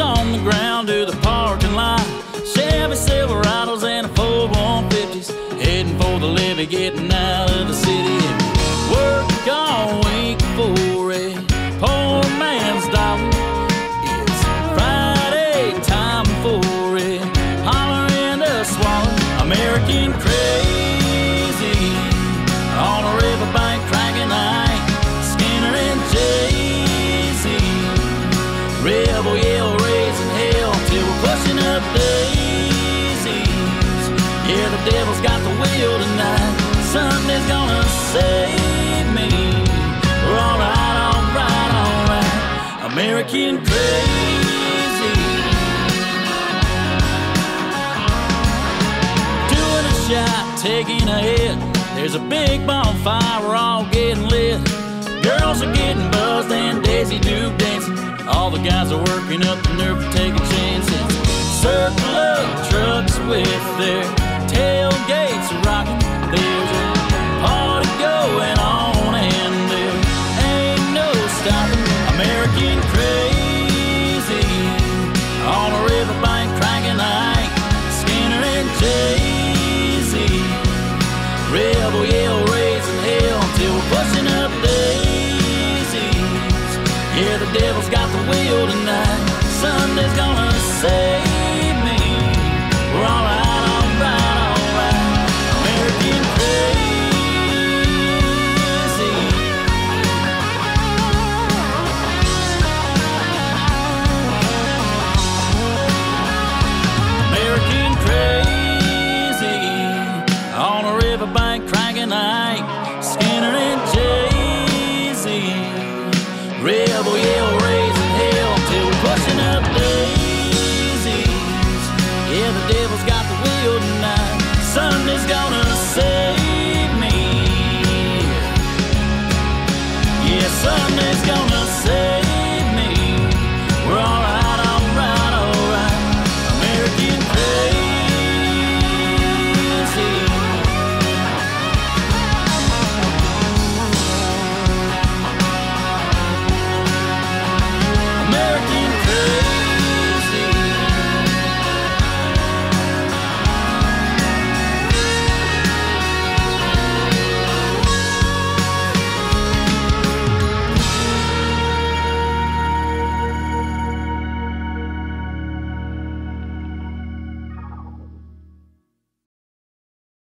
on the ground to the parking lot. Chevy Silverados and a Ford 150s. Heading for the levee, getting out of the city. Daisies. Yeah, the devil's got the wheel tonight. Sunday's gonna save me. We're alright, alright, alright. American crazy. Doing a shot, taking a hit. There's a big bonfire, we're all getting lit. Girls are getting buzzed and Daisy Duke dancing. All the guys are working up the nerve to take a chances. Circle of trucks with their tailgates rocking. There's a party going on and there ain't no stopping. American crazy on a riverbank cranking night. Skynyrd and Jay-Z. Rebel yell raising hell till we're pushing up daisies. Yeah, the devil's got the wheel tonight. Sunday's gonna say